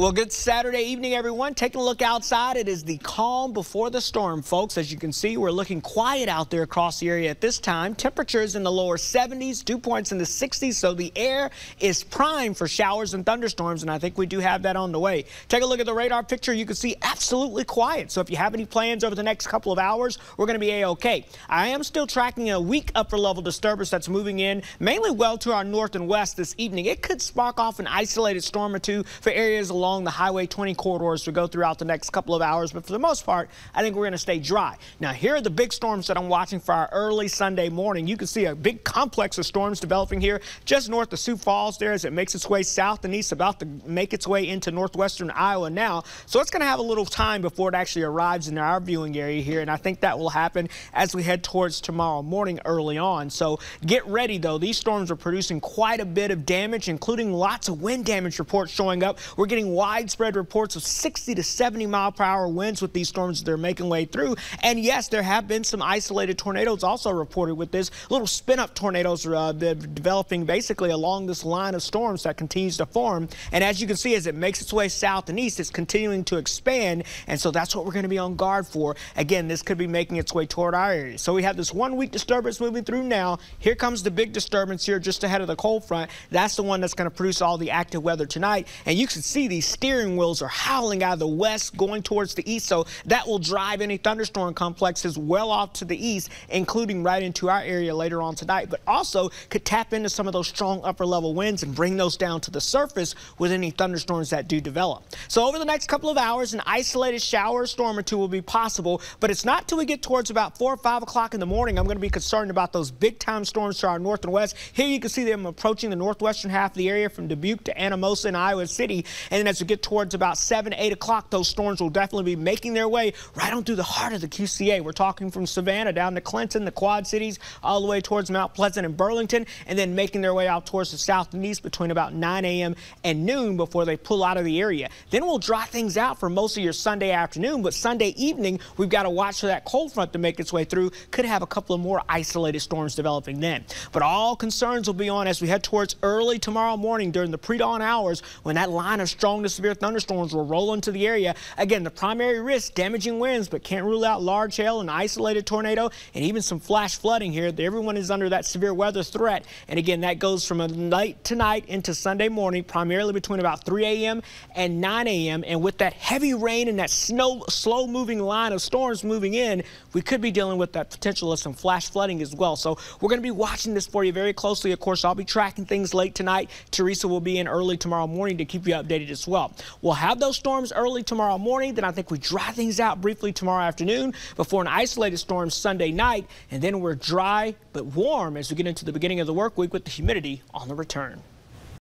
Well, good Saturday evening, everyone. Taking a look outside, it is the calm before the storm, folks. As you can see, we're looking quiet out there across the area at this time. Temperatures in the lower 70s, dew points in the 60s, so the air is prime for showers and thunderstorms, and I think we do have that on the way. Take a look at the radar picture. You can see absolutely quiet. So if you have any plans over the next couple of hours, we're going to be a-okay. I am still tracking a weak upper level disturbance that's moving in, mainly well to our north and west this evening. It could spark off an isolated storm or two for areas along along the Highway 20 corridors to go throughout the next couple of hours. But for the most part, I think we're going to stay dry. Now, here are the big storms that I'm watching for our early Sunday morning. You can see a big complex of storms developing here just north of Sioux Falls there as it makes its way south and east, about to make its way into northwestern Iowa now. So it's going to have a little time before it actually arrives in our viewing area here. And I think that will happen as we head towards tomorrow morning early on. So get ready, though. These storms are producing quite a bit of damage, including lots of wind damage reports showing up. We're getting widespread reports of 60 to 70 mile per hour winds with these storms that they're making way through. And yes, there have been some isolated tornadoes also reported with this. Little spin-up tornadoes are uh, developing basically along this line of storms that continues to form. And as you can see, as it makes its way south and east, it's continuing to expand. And so that's what we're going to be on guard for. Again, this could be making its way toward our area. So we have this one weak disturbance moving through now. Here comes the big disturbance here just ahead of the cold front. That's the one that's going to produce all the active weather tonight. And you can see these steering wheels are howling out of the west going towards the east. So that will drive any thunderstorm complexes well off to the east, including right into our area later on tonight, but also could tap into some of those strong upper level winds and bring those down to the surface with any thunderstorms that do develop. So over the next couple of hours, an isolated shower or storm or two will be possible, but it's not till we get towards about 4 or 5 o'clock in the morning I'm going to be concerned about those big time storms to our north and west. Here you can see them approaching the northwestern half of the area from Dubuque to Anamosa and Iowa City. And as we get towards about 7, 8 o'clock, those storms will definitely be making their way right on through the heart of the QCA. We're talking from Savanna down to Clinton, the Quad Cities, all the way towards Mount Pleasant and Burlington, and then making their way out towards the south and east between about 9 a.m. and noon before they pull out of the area. Then we'll dry things out for most of your Sunday afternoon, but Sunday evening, we've got to watch for that cold front to make its way through. Could have a couple of more isolated storms developing then. But all concerns will be on as we head towards early tomorrow morning during the pre-dawn hours when that line of strong severe thunderstorms will roll into the area. Again, the primary risk, damaging winds, but can't rule out large hail, an isolated tornado, and even some flash flooding here. Everyone is under that severe weather threat. And again, that goes from night tonight into Sunday morning, primarily between about 3 a.m. and 9 a.m. And with that heavy rain and that snow, slow moving line of storms moving in, we could be dealing with that potential of some flash flooding as well. So we're going to be watching this for you very closely. Of course, I'll be tracking things late tonight. Teresa will be in early tomorrow morning to keep you updated as well. We'll have those storms early tomorrow morning. Then I think we dry things out briefly tomorrow afternoon before an isolated storm Sunday night. And then we're dry but warm as we get into the beginning of the work week with the humidity on the return.